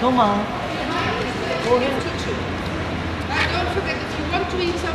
Thomas. Go ahead. Don't forget, if you want to eat